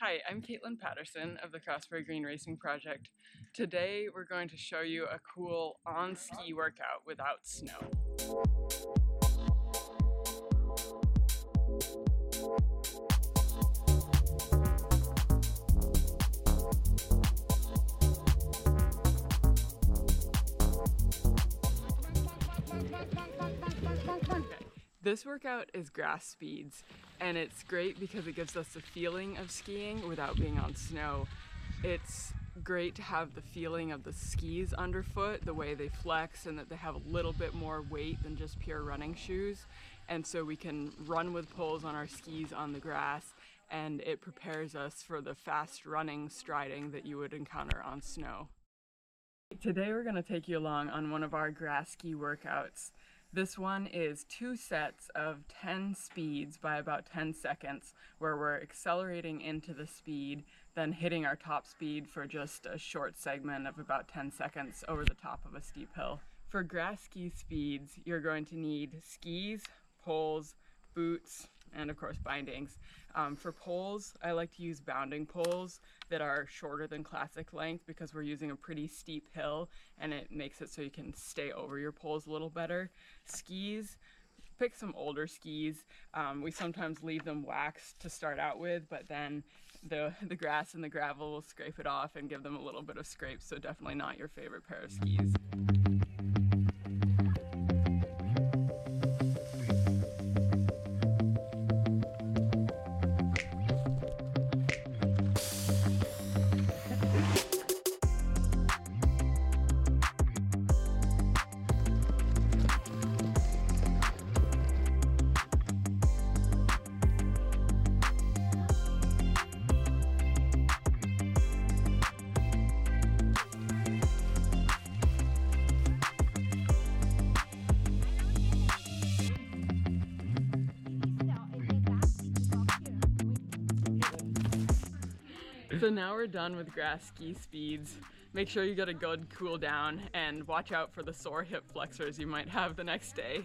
Hi, I'm Caitlin Patterson of the Craftsbury Green Racing Project. Today we're going to show you a cool on-ski workout without snow. This workout is grass speeds and it's great because it gives us the feeling of skiing without being on snow. It's great to have the feeling of the skis underfoot, the way they flex and that they have a little bit more weight than just pure running shoes. And so we can run with poles on our skis on the grass and it prepares us for the fast running striding that you would encounter on snow. Today we're going to take you along on one of our grass ski workouts. This one is two sets of 10 speeds by about 10 seconds where we're accelerating into the speed, then hitting our top speed for just a short segment of about 10 seconds over the top of a steep hill. For grass ski speeds, you're going to need skis, poles, boots, and of course bindings. Um, for poles, I like to use bounding poles that are shorter than classic length because we're using a pretty steep hill and it makes it so you can stay over your poles a little better. Skis, pick some older skis. Um, we sometimes leave them waxed to start out with, but then the, the grass and the gravel will scrape it off and give them a little bit of scrape, so definitely not your favorite pair of skis. So now we're done with grass ski speeds. Make sure you get a good cool down and watch out for the sore hip flexors you might have the next day.